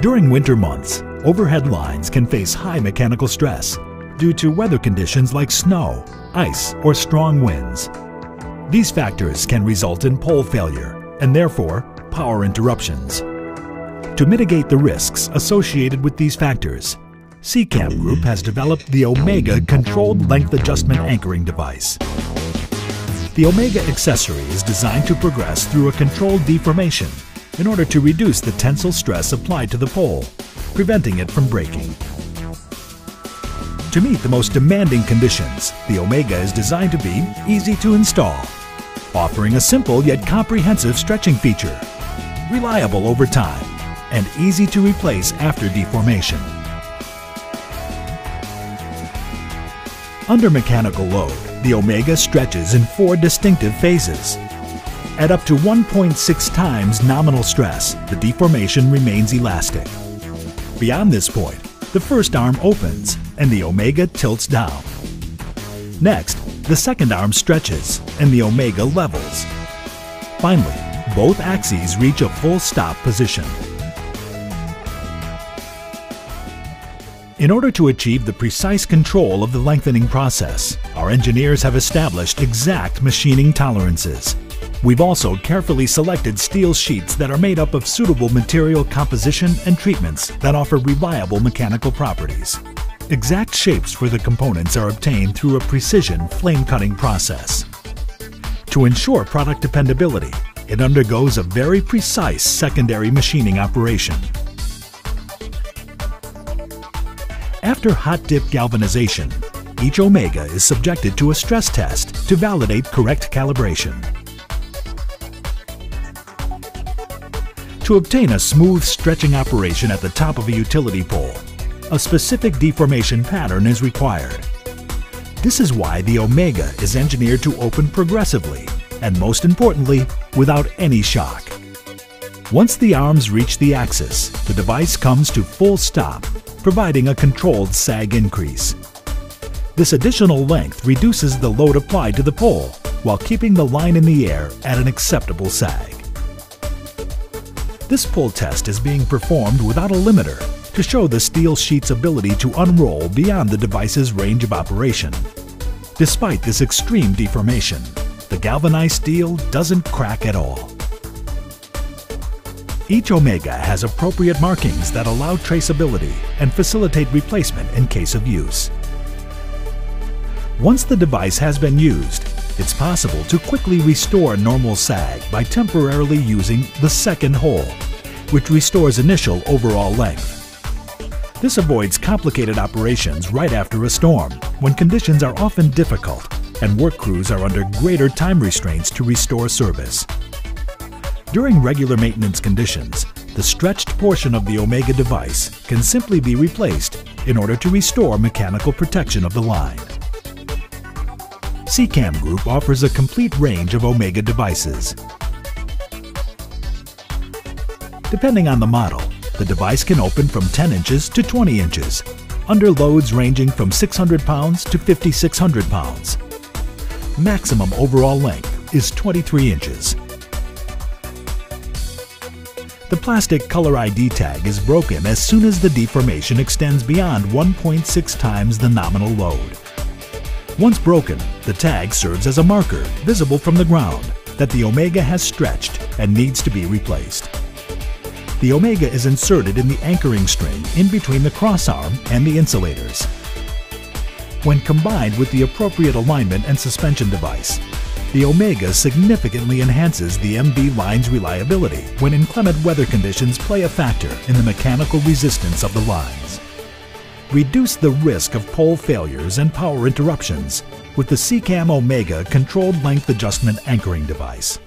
During winter months, overhead lines can face high mechanical stress due to weather conditions like snow, ice, or strong winds. These factors can result in pole failure and therefore power interruptions. To mitigate the risks associated with these factors, Sicame Group has developed the Omega Controlled Length Adjustment Anchoring Device. The Omega accessory is designed to progress through a controlled deformation in order to reduce the tensile stress applied to the pole, preventing it from breaking. To meet the most demanding conditions, the Omega is designed to be easy to install, offering a simple yet comprehensive stretching feature, reliable over time, and easy to replace after deformation. Under mechanical load, the Omega stretches in four distinctive phases, at up to 1.6 times nominal stress, the deformation remains elastic. Beyond this point, the first arm opens and the omega tilts down. Next, the second arm stretches and the omega levels. Finally, both axes reach a full stop position. In order to achieve the precise control of the lengthening process, our engineers have established exact machining tolerances We've also carefully selected steel sheets that are made up of suitable material composition and treatments that offer reliable mechanical properties. Exact shapes for the components are obtained through a precision flame cutting process. To ensure product dependability, it undergoes a very precise secondary machining operation. After hot dip galvanization, each Omega is subjected to a stress test to validate correct calibration. To obtain a smooth stretching operation at the top of a utility pole, a specific deformation pattern is required. This is why the Omega is engineered to open progressively and most importantly, without any shock. Once the arms reach the axis, the device comes to full stop, providing a controlled sag increase. This additional length reduces the load applied to the pole while keeping the line in the air at an acceptable sag. This pull test is being performed without a limiter to show the steel sheet's ability to unroll beyond the device's range of operation. Despite this extreme deformation, the galvanized steel doesn't crack at all. Each Omega has appropriate markings that allow traceability and facilitate replacement in case of use. Once the device has been used, it's possible to quickly restore normal sag by temporarily using the second hole, which restores initial overall length. This avoids complicated operations right after a storm, when conditions are often difficult and work crews are under greater time restraints to restore service. During regular maintenance conditions, the stretched portion of the Omega device can simply be replaced in order to restore mechanical protection of the line. Sicame Group offers a complete range of Omega devices. Depending on the model, the device can open from 10 inches to 20 inches, under loads ranging from 600 pounds to 5,600 pounds. Maximum overall length is 23 inches. The plastic color ID tag is broken as soon as the deformation extends beyond 1.6 times the nominal load. Once broken, the tag serves as a marker, visible from the ground, that the Omega has stretched and needs to be replaced. The Omega is inserted in the anchoring string in between the crossarm and the insulators. When combined with the appropriate alignment and suspension device, the Omega significantly enhances the MV line's reliability when inclement weather conditions play a factor in the mechanical resistance of the lines. Reduce the risk of pole failures and power interruptions with the Sicame Omega Controlled Length Adjustment Anchoring Device.